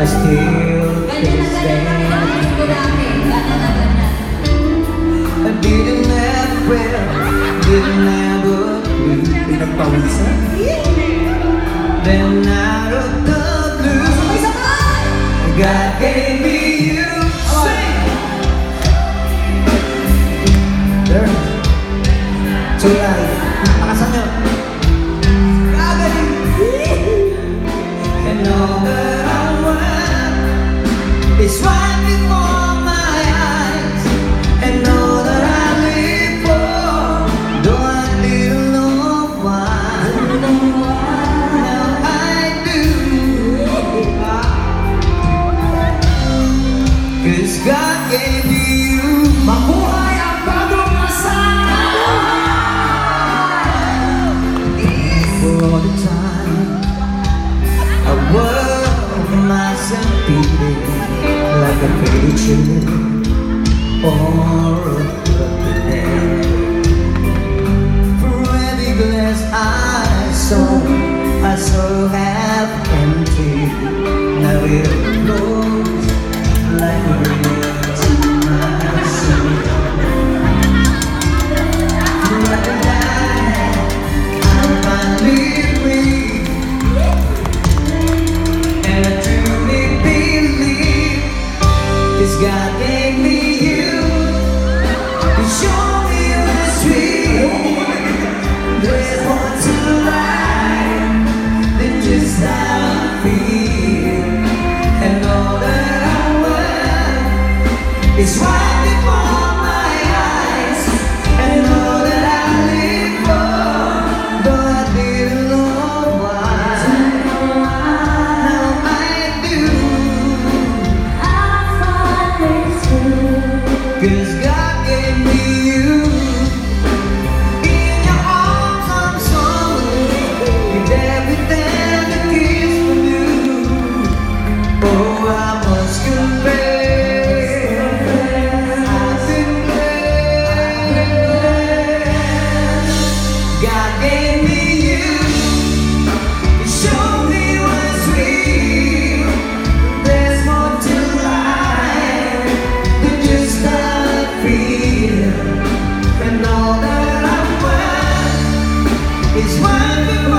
I still can stand. I didn't have prayer, didn't have a clue. Pinagpawisan. Then out of the blue, God gave me you. Sing. There. Tulay. Pakasan nyo. Gagaling. And all that Cause God gave you. A picture Or a puppet For every glass I saw I saw half empty. Now it flows Is right before my eyes. And all that I live for Though I didn't know why Now I do. Gave Is